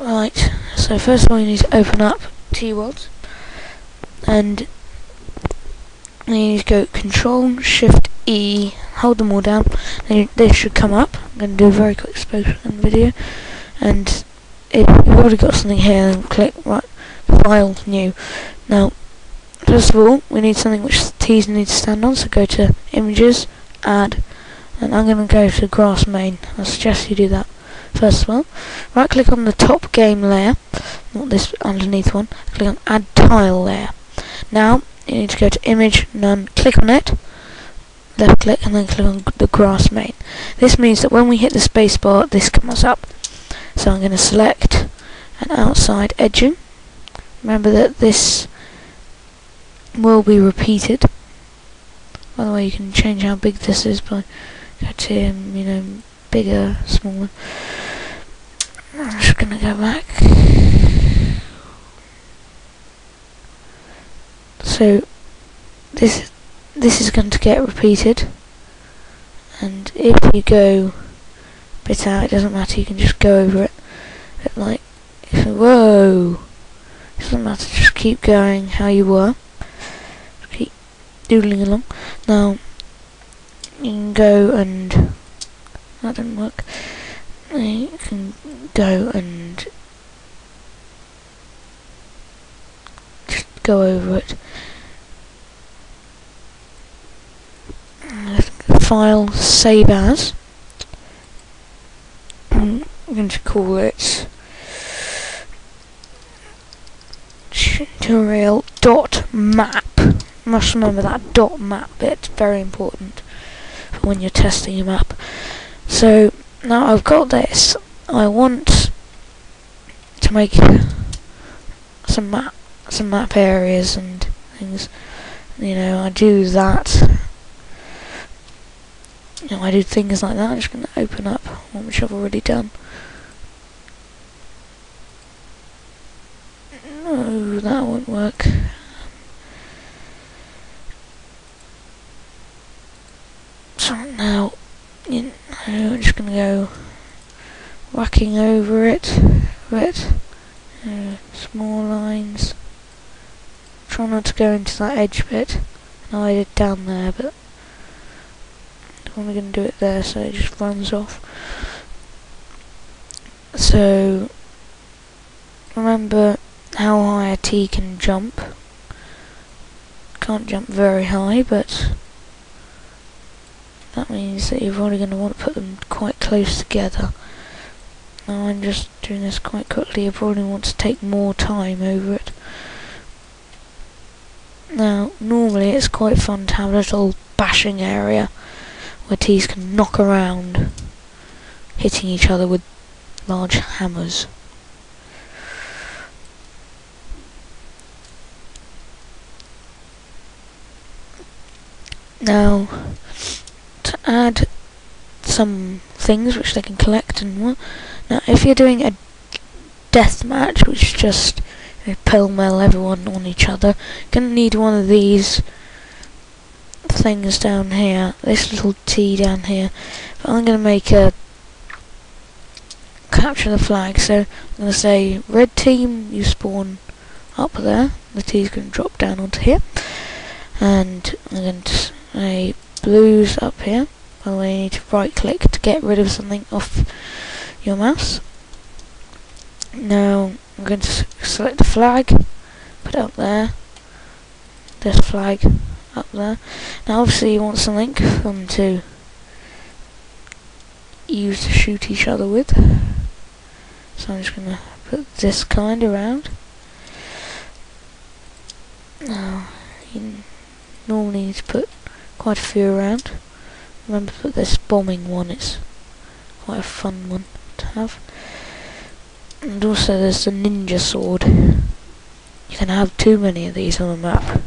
Right, so first of all you need to open up Teeworlds and you need to go Control Shift E, hold them all down, then they should come up. I'm going to do a very quick exposure video and if you've already got something here then click right, File, New. Now, first of all we need something which T's need to stand on, so go to Images, Add, and I'm going to go to Grass Main. I suggest you do that first of all. Right click on the top game layer, not this underneath one, click on add tile layer. Now you need to go to image, none, click on it, left click and then click on the grass main. This means that when we hit the spacebar this comes up. So I'm going to select an outside edging. Remember that this will be repeated. By the way you can change how big this is by to um, you know bigger, smaller. I'm just gonna go back. So this this is going to get repeated, and if you go a bit out, it doesn't matter. You can just go over it. But like, if whoa, it doesn't matter. Just keep going how you were. Just keep doodling along. Now you can go and that didn't work. You can go and just go over it. File, save as. I'm going to call it tutorial dot map. Must remember that dot map bit, very important when you're testing your map. So now I've got this, I want to make some map, some map areas and things. You know, I do that. You know, I do things like that. I'm just going to open up one which I've already done. No, that won't work. So now, you know, I'm just going to go whacking over it, it, uh, small lines. Try not to go into that edge bit. No, I did down there, but I'm only going to do it there, so it just runs off. So, remember how high a T can jump. Can't jump very high, but that means that you're only going to want to put them quite close together. Now I'm just doing this quite quickly, you probably want to take more time over it. Now, normally it's quite fun to have a little bashing area where T's can knock around, hitting each other with large hammers. Now, to add some things which they can collect and what. Now, if you're doing a death match, which is just you know, pell mell everyone on each other, you're gonna need one of these things down here. This little T down here. But I'm gonna make a capture the flag. So I'm gonna say red team, you spawn up there. The T's gonna drop down onto here, and I'm going to say blues up here. By the way, you need to right click to get rid of something off your mouse. Now I'm going to select the flag, put it up there, this flag up there. Now obviously you want something for them to use to shoot each other with. So I'm just going to put this kind around. Now you normally need to put quite a few around. Remember to put this bombing one, it's quite a fun one to have. And also there's the ninja sword. You can have too many of these on a map.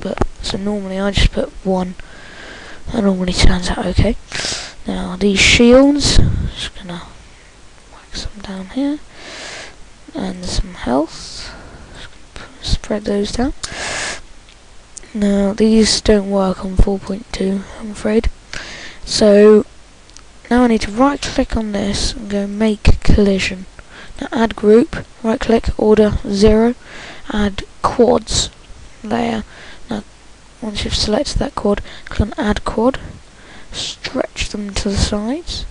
But, so normally I just put one. That normally turns out okay. Now these shields, just gonna whack some down here. And some health. Spread those down. Now these don't work on 4.2 I'm afraid. So now I need to right click on this and go make collision. Now add group, right click, order 0, add quads layer. Now once you've selected that quad, click on add quad, stretch them to the sides,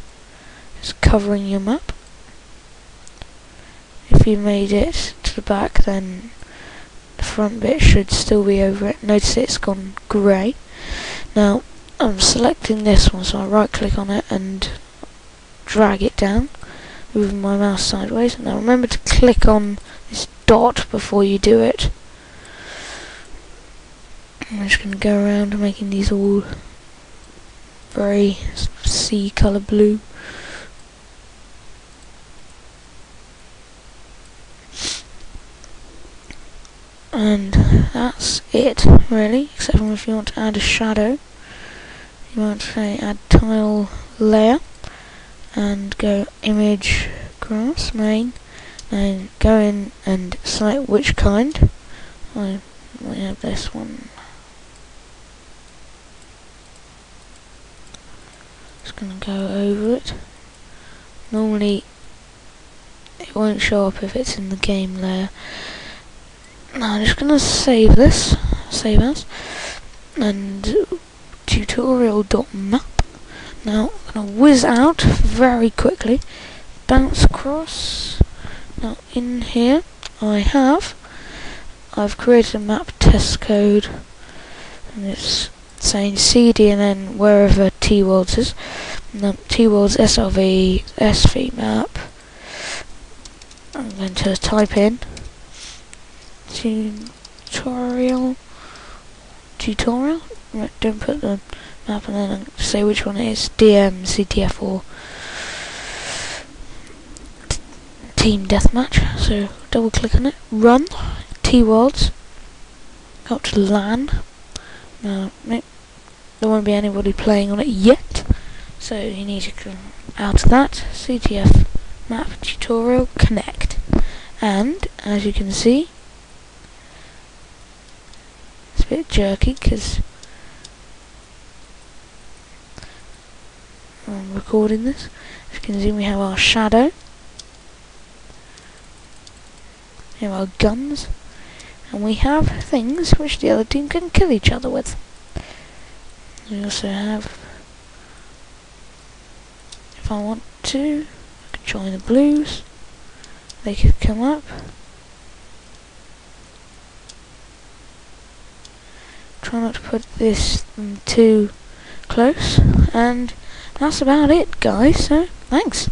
it's covering your map. If you made it to the back then the front bit should still be over it. Notice it's gone grey. Now I'm selecting this one so I right click on it and drag it down moving my mouse sideways. Now remember to click on this dot before you do it. I'm just going to go around making these all very sea colour blue. And that's it, really, except if you want to add a shadow, you to say add tile layer, and go image grass main, and go in and select which kind. I might have this one. Just gonna go over it. Normally it won't show up if it's in the game layer. Now I'm just gonna save this, save as, and tutorial.map. Now I'm gonna whiz out very quickly, bounce across. Now in here I have, I've created a map test code, and it's saying CD and then wherever Teeworlds is. Now Teeworlds SLV SV map. I'm going to type in tutorial tutorial right, don't put the map and then say which one it is. DM CTF or team deathmatch. So double click on it. Run Teeworlds go to LAN. There won't be anybody playing on it yet. So you need to come out of that. CTF map tutorial connect. And as you can see it's a bit jerky because I'm recording this. As you can see we have our shadow. We have our guns. And we have things which the other team can kill each other with. We also have, if I want to, I can join the blues. They could come up. try not to put this too close and that's about it guys so thanks